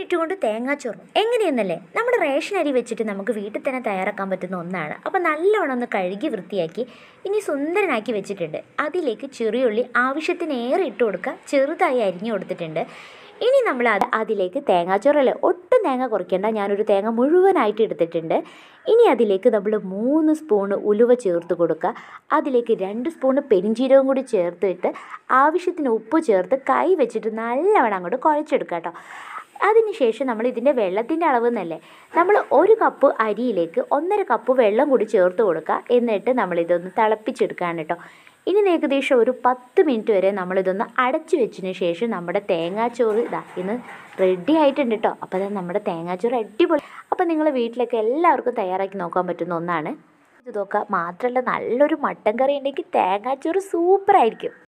Minute കൊണ്ട് തേങ്ങാച്ചോറും എങ്ങനെയെന്നല്ലേ? നമ്മുടെ ration അരി വെച്ചിട്ട് നമുക്ക് വീട്ടിൽ തന്നെ തയ്യാറാക്കാൻ പറ്റുന്ന ഒന്നാണ്. അപ്പോൾ നല്ലവണ്ണം ഒന്ന് കഴുകി വൃത്തിയാക്കി ഇനി സുന്ദരനാക്കി വെച്ചിട്ടുണ്ട്. അതിലേക്ക് ചെറിയുള്ളി ആവശ്യത്തിനേറെ ഇട്ട് കൊടുക്കുക. ചെറുതായി അരിഞ്ഞു കൊടുത്തിട്ടുണ്ട്. ഇനി നമ്മൾ അത് അതിലേക്ക് തേങ്ങാച്ചോറല്ലേ ഒട്ടും തേങ്ങ കുറയ്ക്കേണ്ട. ഞാനൊരു തേങ്ങ മുഴുവനായിട്ട് എടുത്തിട്ടുണ്ട്. ഇനി അതിലേക്ക് നമ്മൾ മൂന്ന് സ്പൂണ് ഉലുവ ചേർത്ത് കൊടുക്കുക. അതിലേക്ക് രണ്ട് സ്പൂണ് പെരിഞ്ചീരകം കൂടി ചേർത്തിട്ട് ആവശ്യത്തിന് ഉപ്പ് ചേർത്ത് കൈ വെച്ചിട്ട് നല്ലവണ്ണം അങ്ങോട്ട് കുഴച്ചെടുക്കുക കേട്ടോ. അതിനുശേഷം നമ്മൾ ഇതിന്റെ വെള്ളത്തിന്റെ അളവ് എന്നല്ലേ? നമ്മൾ ഒരു കപ്പ് അരിയിലേക്ക് ഒന്നര കപ്പ് വെള്ളം കൂടി ചേർത്ത് കൊടുക്കുക. എന്നിട്ട് നമ്മളിതൊന്ന് തിളപ്പിച്ചെടുക്കുകയാണ് കേട്ടോ. ഇനി ഏകദേശം ഒരു പത്ത് മിനിറ്റ് വരെ നമ്മളിതൊന്ന് അടച്ചു വെച്ചതിന് ശേഷം നമ്മുടെ തേങ്ങാച്ചോറ് ഇതാ ഇന്ന് റെഡി ആയിട്ടുണ്ട് കേട്ടോ. അപ്പോൾ നമ്മുടെ തേങ്ങാച്ചോറ് അടിപൊളി. അപ്പോൾ നിങ്ങൾ വീട്ടിലൊക്കെ എല്ലാവർക്കും തയ്യാറാക്കി നോക്കാൻ പറ്റുന്ന ഒന്നാണ്. ഇത് നോക്കുക മാത്രമല്ല നല്ലൊരു മട്ടൻ കറി ഉണ്ടെങ്കിൽ തേങ്ങാച്ചോറ് സൂപ്പറായിരിക്കും